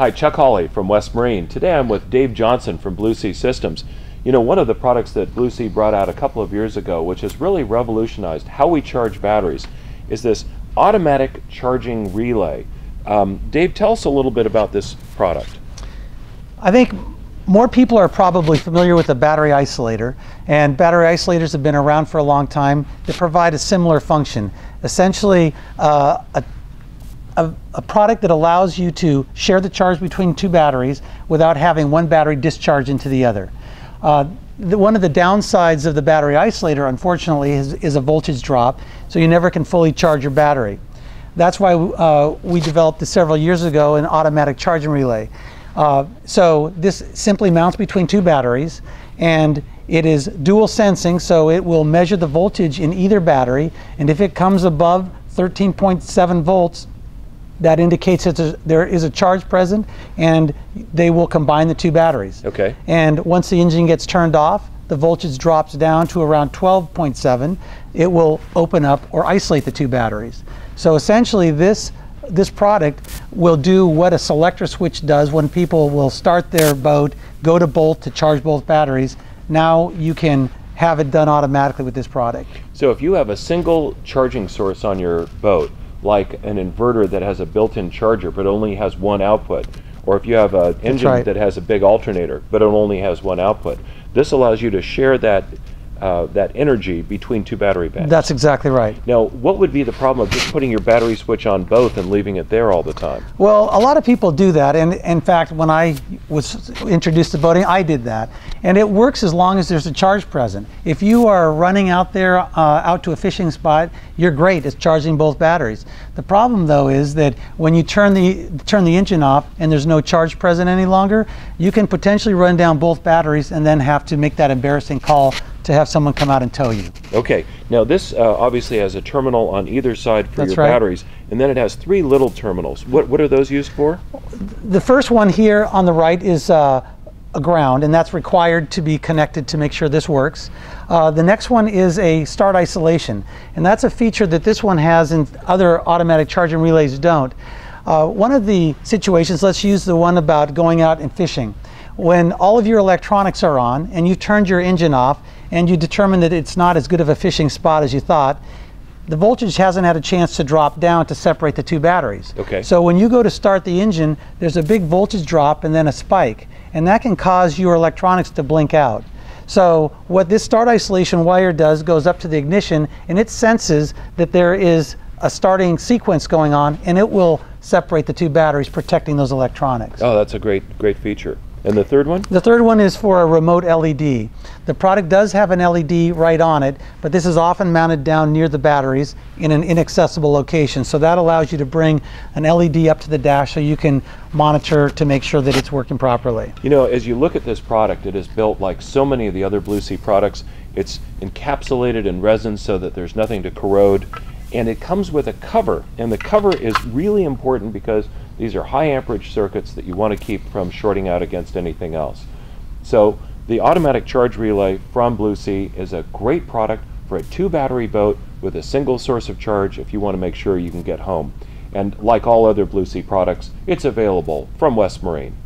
Hi, Chuck Hawley from West Marine. Today I'm with Dave Johnson from Blue Sea Systems. You know, one of the products that Blue Sea brought out a couple of years ago, which has really revolutionized how we charge batteries, is this automatic charging relay. Um, Dave, tell us a little bit about this product. I think more people are probably familiar with the battery isolator, and battery isolators have been around for a long time. They provide a similar function. Essentially, uh, a a, a, product that allows you to share the charge between two batteries without having one battery discharge into the other. Uh, the, one of the downsides of the battery isolator, unfortunately, is, is, a voltage drop, so you never can fully charge your battery. That's why uh, we developed several years ago an automatic charging relay. Uh, so this simply mounts between two batteries, and it is dual sensing, so it will measure the voltage in either battery, and if it comes above 13.7 volts, that indicates that there is a charge present and they will combine the two batteries. Okay. And once the engine gets turned off, the voltage drops down to around 12.7. It will open up or isolate the two batteries. So essentially this this product will do what a selector switch does when people will start their boat, go to bolt to charge both batteries. Now you can have it done automatically with this product. So if you have a single charging source on your boat, like an inverter that has a built-in charger but only has one output, or if you have an engine right. that has a big alternator but it only has one output. This allows you to share that uh, that energy between two battery banks. That's exactly right. Now, what would be the problem of just putting your battery switch on both and leaving it there all the time? Well, a lot of people do that, and in fact, when I was introduced to boating, I did that, and it works as long as there's a charge present. If you are running out there uh, out to a fishing spot, you're great at charging both batteries. The problem, though, is that when you turn the turn the engine off and there's no charge present any longer, you can potentially run down both batteries and then have to make that embarrassing call to have someone come out and tow you. Okay. Now this uh, obviously has a terminal on either side for That's your right. batteries, and then it has three little terminals. What what are those used for? The first one here on the right is uh, a ground, and that's required to be connected to make sure this works. Uh, the next one is a start isolation, and that's a feature that this one has and other automatic charging relays don't. Uh, one of the situations, let's use the one about going out and fishing. When all of your electronics are on and you've turned your engine off and you determine that it's not as good of a fishing spot as you thought, the voltage hasn't had a chance to drop down to separate the two batteries. Okay. So when you go to start the engine, there's a big voltage drop and then a spike, and that can cause your electronics to blink out. So what this start isolation wire does goes up to the ignition and it senses that there is a starting sequence going on and it will separate the two batteries protecting those electronics. Oh, that's a great great feature. And the third one? The third one is for a remote LED. The product does have an LED right on it, but this is often mounted down near the batteries in an inaccessible location. So that allows you to bring an LED up to the dash so you can monitor to make sure that it's working properly. You know, as you look at this product, it is built like so many of the other Blue Sea products. It's encapsulated in resin so that there's nothing to corrode. And it comes with a cover. And the cover is really important because these are high amperage circuits that you want to keep from shorting out against anything else. So the automatic charge relay from Blue Sea is a great product for a two battery boat with a single source of charge if you want to make sure you can get home. And like all other Blue Sea products, it's available from West Marine.